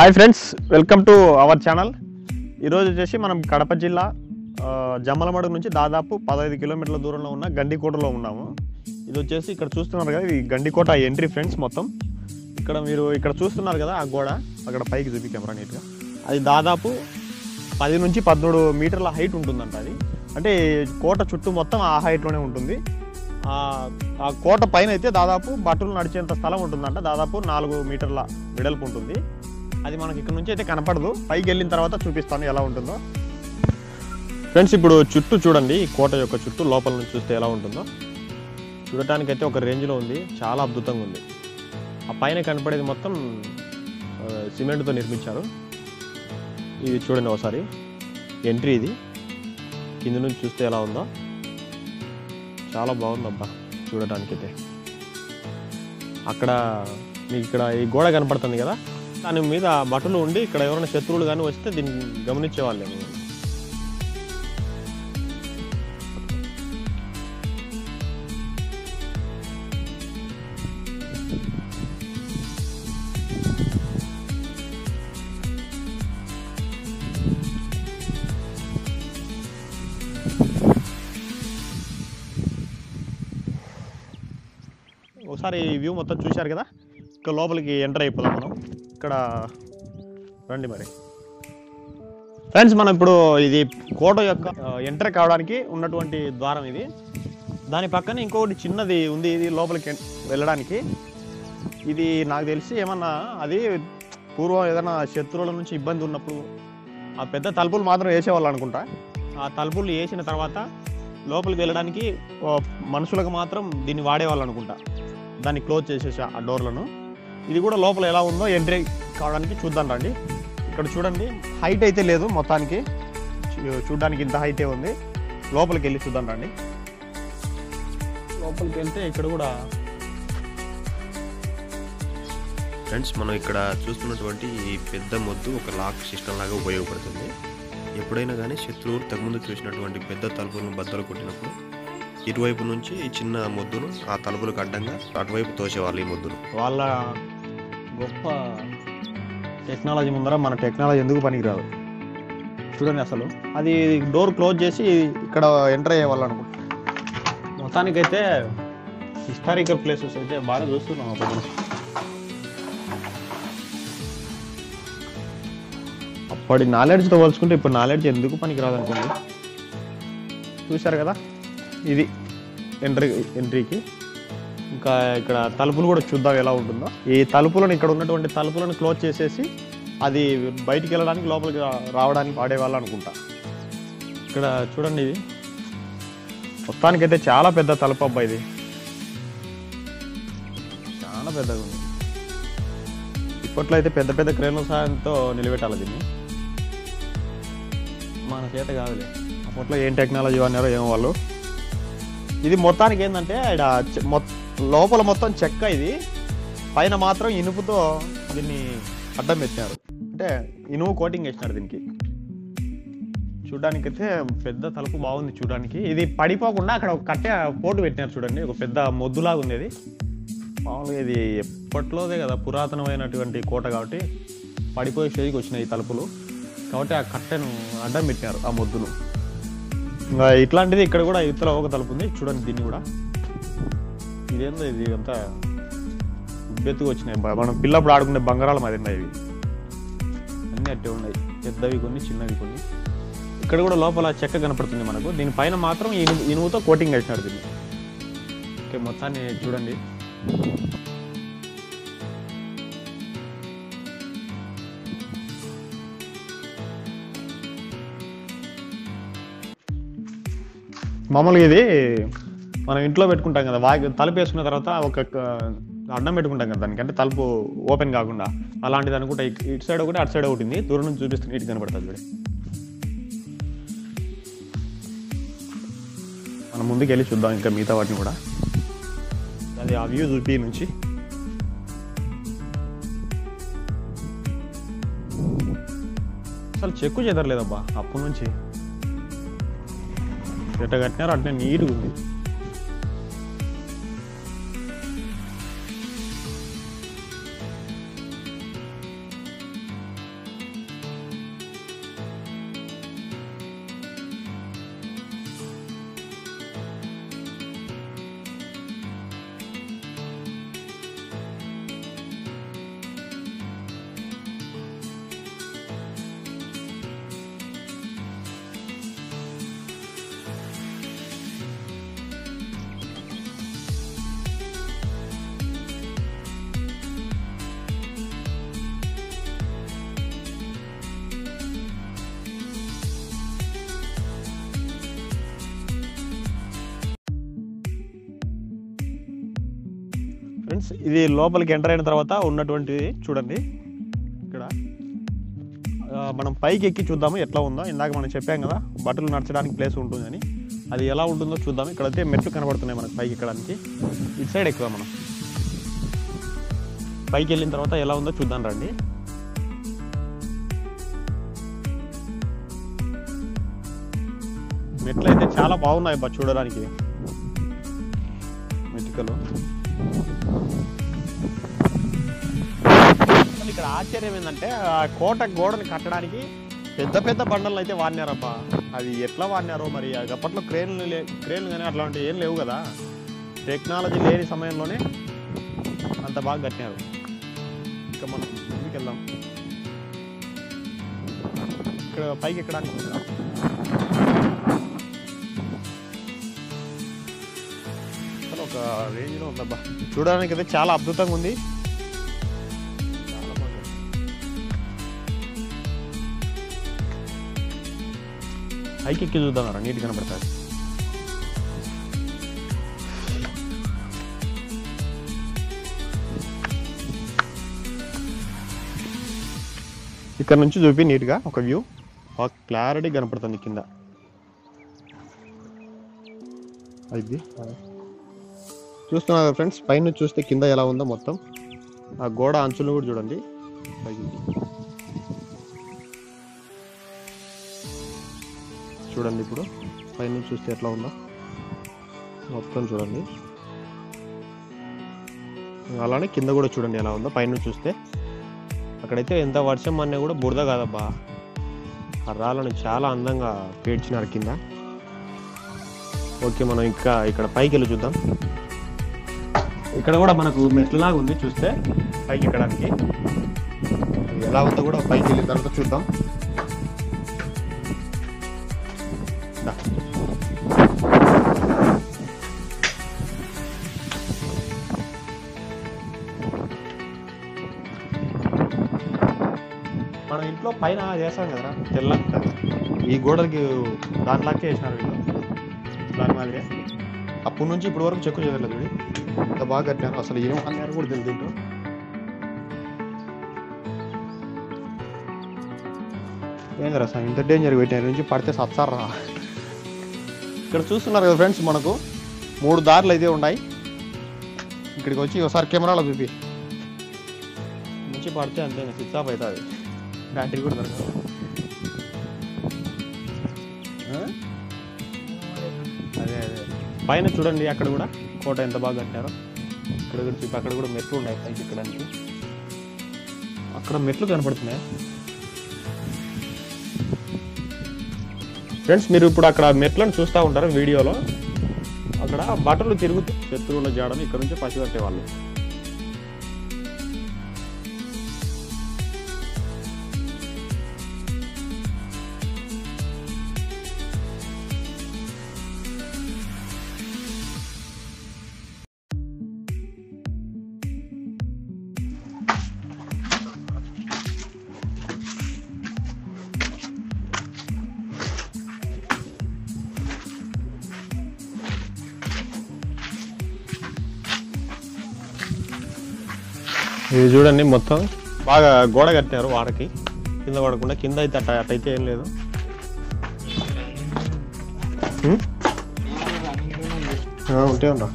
Hi friends welcome to our channel. ఈరోజు వచ్చేసి మనం కడప జిల్లా జమ్మలమడుగు నుంచి దాదాపు పదహైదు కిలోమీటర్ల దూరంలో ఉన్న గండికోటలో ఉన్నాము. ఇది వచ్చేసి ఇక్కడ చూస్తున్నారు కదా ఇది గండికోట ఎంట్రీ ఫ్రెండ్స్ మొత్తం. ఇక్కడ మీరు ఇక్కడ చూస్తున్నారు కదా ఆ గోడ అక్కడ పైకి చూపి కెమెరా నీట్గా. అది దాదాపు పది నుంచి పదమూడు మీటర్ల హైట్ ఉంటుందంట అది. అంటే కోట చుట్టూ మొత్తం ఆ హైట్లోనే ఉంటుంది. ఆ ఆ కోట పైన అయితే దాదాపు బట్టలు నడిచేంత స్థలం ఉంటుందంట. దాదాపు నాలుగు మీటర్ల వెడల్పు ఉంటుంది. అది మనకి ఇక్కడ నుంచి అయితే కనపడదు. పైకి వెళ్ళిన తర్వాత చూపిస్తాను ఎలా ఉంటుందో. ఫ్రెండ్స్ ఇప్పుడు చుట్టూ చూడండి. ఈ కోట యొక్క చుట్టూ లోపల నుంచి చూస్తే ఎలా ఉంటుందో. చూడటానికైతే ఒక రేంజ్లో ఉంది. చాలా అద్భుతంగా ఉంది. ఆ పైన కనపడేది మొత్తం సిమెంట్తో నిర్మించారు. ఇది చూడండి ఒకసారి. ఎంట్రీ ఇది. కింద నుంచి చూస్తే ఎలా ఉందో. చాలా బాగుందబ్బా చూడటానికైతే. అక్కడ మీకు ఇక్కడ ఈ గోడ కనపడుతుంది కదా? దాని మీద బట్టలు ఉండి ఇక్కడ ఎవరైనా శత్రువులు కానీ వస్తే దీన్ని గమనించేవాళ్ళేమో ఒకసారి ఈ వ్యూ మొత్తం చూశారు కదా? ఇక్కడ లోపలికి ఎంటర్ అయిపోదాం మనం. ఇక్కడ రండి మరి. ఫ్రెండ్స్ మనం ఇప్పుడు ఇది కోట యొక్క ఎంటర్ కావడానికి ఉన్నటువంటి ద్వారం ఇది. దాని పక్కన ఇంకొకటి చిన్నది ఉంది ఇది లోపలికి వెళ్ళడానికి. ఇది నాకు తెలిసి ఏమన్నా అది పూర్వం ఏదైనా శత్రువుల నుంచి ఇబ్బంది ఉన్నప్పుడు ఆ పెద్ద తలుపులు మాత్రం వేసేవాళ్ళు అనుకుంటా. ఆ తలుపులు వేసిన తర్వాత లోపలికి వెళ్ళడానికి మనుషులకు మాత్రం దీన్ని వాడేవాళ్ళు అనుకుంటా. దాన్ని క్లోజ్ చేసేసి ఆ డోర్లను. ఇది కూడా లోపల ఎలా ఉందో ఎంట్రీ కావడానికి చూద్దాం రండి. ఇక్కడ చూడండి హైట్ అయితే లేదు మొత్తానికి. చూడ్డానికి ఇంత హైటే ఉంది. లోపలికి వెళ్ళి చూద్దాం రండి. లోపలికి వెళ్తే ఇక్కడ కూడా ఫ్రెండ్స్ మనం ఇక్కడ చూస్తున్నటువంటి ఈ పెద్ద మొద్దు ఒక లాక్ సిస్టమ్ లాగా ఉపయోగపడుతుంది. ఎప్పుడైనా కానీ శత్రువులు తగుముందు చూసినటువంటి పెద్ద తలుపులను బద్దలు కొట్టినప్పుడు ఇటువైపు నుంచి ఈ చిన్న మొద్దును ఆ తలుపులకు అడ్డంగా అటువైపు తోసేవాళ్ళు ఈ మొద్దును. వాళ్ళ గొప్ప టెక్నాలజీ ముందర మన టెక్నాలజీ ఎందుకు పనికిరాదు? చూడండి అసలు. అది డోర్ క్లోజ్ చేసి ఇక్కడ ఎంటర్ అయ్యే అనుకుంటా మొత్తానికైతే హిస్టారికల్ ప్లేసెస్ అయితే బాగా చూస్తున్నాం అప్పుడు మనం. అప్పటి నాలెడ్జ్తో పోల్చుకుంటే ఇప్పుడు నాలెడ్జ్ ఎందుకు పనికిరాదు అనుకోండి? చూశారు కదా? ఇది ఎంట్రీ ఎంట్రీకి. ఇక్కడ తలుపులు కూడా చూద్దాం ఎలా ఉంటుందో. ఈ తలుపులను ఇక్కడ ఉన్నటువంటి తలుపులను క్లోజ్ చేసేసి అది బయటికి వెళ్ళడానికి లోపలికి రావడానికి వాడేవాళ్ళు అనుకుంటా. ఇక్కడ చూడండి ఇది. మొత్తానికైతే చాలా పెద్ద తలుపు అబ్బా ఇది. చాలా పెద్దగా ఉంది. ఇప్పట్లో అయితే పెద్ద పెద్ద క్రేన్ల సహాయంతో నిలబెట్టాలి దీన్ని. మన చేత కాదులే. అప్పట్లో ఏం టెక్నాలజీ అన్నారో ఏమో వాళ్ళు. ఇది మొత్తానికి ఏంటంటే ఇక్కడ మొత్తం లోపల మొత్తం చెక్క ఇది. పైన మాత్రం ఇనుపుతో దీన్ని అడ్డం పెట్టినారు అంటే ఇనుము కోటింగ్ వేసినారు దీనికి. చూడడానికైతే పెద్ద తలుపు బాగుంది చూడడానికి. ఇది పడిపోకుండా అక్కడ ఒక కట్టె పోటు పెట్టినారు చూడండి. ఒక పెద్ద మొద్దులాగా ఉంది ఇది మామూలుగా ఇది ఎప్పట్లోదే కదా పురాతనమైనటువంటి కోట కాబట్టి పడిపోయే స్టేజ్కి వచ్చినాయి ఈ తలుపులు. కాబట్టి ఆ కట్టెను అడ్డం పెట్టినారు ఆ మొద్దును ఇంకా ఇట్లాంటిది ఇక్కడ కూడా ఇతర ఒక తలుపు ఉంది. చూడండి దీన్ని కూడా. ఇదేందో ఇది అంతా ఉబ్బెత్తుగా వచ్చినాయి మనం పిల్లప్పుడు ఆడుకునే బంగారాలు మాది ఉన్నాయి ఇవి. అన్నీ అట్టే ఉన్నాయి. పెద్దవి కొన్ని చిన్నవి కొన్ని. ఇక్కడ కూడా లోపల చెక్క కనపడుతుంది మనకు. దీనిపైన మాత్రం ఇనుముతో కోటింగ్ వేసినాడు దీన్ని. ఓకే మొత్తాన్ని చూడండి. మామూలుగా ఇది మనం ఇంట్లో పెట్టుకుంటాం కదా వాకి తలుపు వేసుకున్న తర్వాత ఒక అడ్డం పెట్టుకుంటాం కదా దానికి అంటే తలుపు ఓపెన్ కాకుండా. అలాంటిది అనుకుంటా ఇటు సైడ్ ఒకటి అటు సైడ్ ఒకటి ఉంది. దూరం నుంచి చూపిస్తే నీట్ కనబడుతుంది చూడండి మనం ముందుకు వెళ్ళి చూద్దాం ఇంకా మిగతా వాటిని కూడా. అది ఆ వ్యూ చూపి నుంచి. అసలు చెక్కు చెదరలేదబ్బా అప్పటి నుంచి. ఎట్ట కట్టినారు అట్నే నీట్గా ఉంది. ఫ్రెండ్స్ ఇది లోపలికి ఎంటర్ అయిన తర్వాత ఉన్నటువంటిది చూడండి. ఇక్కడ మనం పైకి ఎక్కి చూద్దాము ఎట్లా ఉందో. ఇందాక మనం చెప్పాం కదా బట్టలు నడచడానికి ప్లేస్ ఉంటుందని. అది ఎలా ఉంటుందో చూద్దాం ఇక్కడైతే మెట్లు కనబడుతున్నాయి మనకు పైకి ఎక్కడానికి. ఇటు సైడ్ ఎక్కువ మనం. పైకి వెళ్ళిన తర్వాత ఎలా ఉందో చూద్దాం రండి. మెట్లు అయితే చాలా బాగున్నాయి బా చూడడానికి. మెట్టుకలు అసలు ఇక్కడ ఆశ్చర్యం ఏంటంటే ఆ కోట గోడని కట్టడానికి పెద్ద పెద్ద బండలు అయితే వాడినారబ్బా. అది ఎట్లా వాడినారో మరి అప్పట్లో క్రేన్లు లే క్రేన్లు కానీ అట్లాంటివి ఏం లేవు కదా. టెక్నాలజీ లేని సమయంలోనే అంత బాగా కట్టినారు. ఇంకా మనం ముందుకు వెళ్దాం ఇక్కడ పైకి ఎక్కడానికి ఉందా? అసలు ఒక రేంజ్లో ఉందబ్బా. చూడడానికి అయితే చాలా అద్భుతంగా ఉంది. పైకి ఎక్కి చూద్దాం రా నీట్ కనపడుతుంది. ఇక్కడ నుంచి చూపి నీట్గా ఒక వ్యూ. బాగా క్లారిటీ కనపడుతుంది కింద. అది చూస్తున్నారు ఫ్రెండ్స్? పైన చూస్తే కింద ఎలా ఉందో మొత్తం. ఆ గోడ అంచులు కూడా చూడండి. చూడండి ఇప్పుడు. పైన చూస్తే ఎట్లా ఉందో. మొత్తం చూడండి. అలానే కింద కూడా చూడండి ఎలా ఉందో. పైన చూస్తే. అక్కడైతే ఎంత వర్షం అన్నా కూడా బురద కాదబ్బా. ఆ రాళ్ళను చాలా అందంగా పేర్చినారు కింద. ఓకే మనం ఇంకా ఇక్కడ పైకి వెళ్ళి చూద్దాం. ఇక్కడ కూడా మనకు మెట్లలాగా ఉంది చూస్తే. పైకి ఎక్కడానికి. ఎలా ఉందో కూడా పైకి వెళ్ళిన తర్వాత చూద్దాం. ఇంట్లో పైన చేస్తాం కదరా తెల్ల. ఈ గోడలకి దానిలాకే వేసినారు వీళ్ళు. దాని మాదిరి. అప్పటి నుంచి ఇప్పటి వరకు చెక్కు చేయలేదు వీడు. ఇంత బాగా కట్టారు. అసలు ఏం అన్నారు కూడా తెలియదు ఏంటో ఏం కదా సార్ ఇంత డేంజర్ పెట్టిన నుంచి పడితే సత్సారా ఇక్కడ చూస్తున్నారు కదా ఫ్రెండ్స్ మనకు. మూడు దారులు అయితే ఉన్నాయి. ఇక్కడికి వచ్చి ఒకసారి కెమెరాలో చూపి. నుంచి పడితే అంతే స్విచ్ ఆఫ్ అవుతుంది. బ్యాటరీ కూడా దొరకదు? అదే అదే. పైన చూడండి అక్కడ కూడా కోట ఎంత బాగా కట్టారో. ఇక్కడ కూడా చూపి అక్కడ కూడా మెట్లు ఉన్నాయి పైకి ఎక్కడానికి. అక్కడ మెట్లు కనపడుతున్నాయి? ఫ్రెండ్స్ మీరు ఇప్పుడు అక్కడ మెట్లను చూస్తూ ఉంటారు వీడియోలో? అక్కడ బట్టలు తిరుగుతూ శత్రువుల జాడని ఇక్కడ నుంచి పసిగట్టే ఇది చూడండి మొత్తం. బాగా గోడ కట్టారు వాడకి. కింద పడకుండా కింద అయితే అట్ట అట్టయితే ఏం లేదు. ఉంటే ఉందా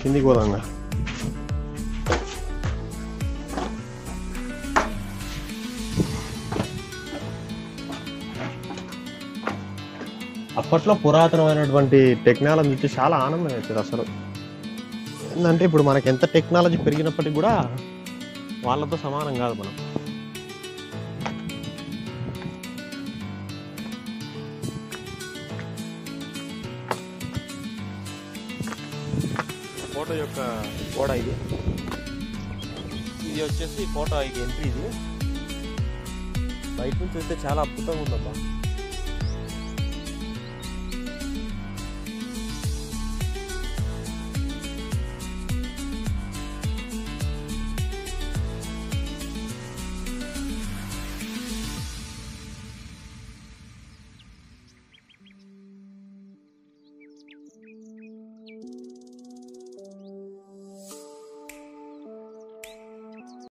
కిందికి పోదాంగా అప్పట్లో పురాతనమైనటువంటి టెక్నాలజీ చాలా ఆనందం అవుతుంది అసలు. ఏంటంటే ఇప్పుడు మనకి ఎంత టెక్నాలజీ పెరిగినప్పటికీ కూడా వాళ్ళతో సమానం కాదు మనం. ఫోటో యొక్క గోడ ఇది. ఇది వచ్చేసి ఫోటో ఇది ఎంట్రీ ఇది. బయట నుంచి చూస్తే చాలా అద్భుతంగా ఉందబ్బా.